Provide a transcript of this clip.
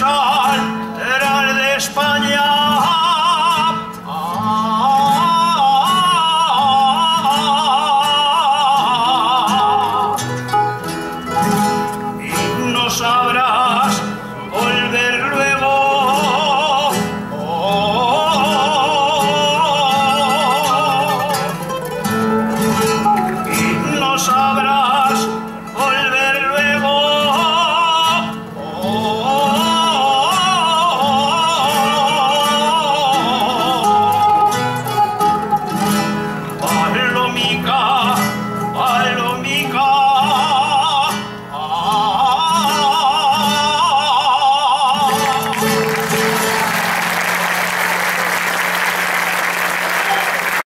saw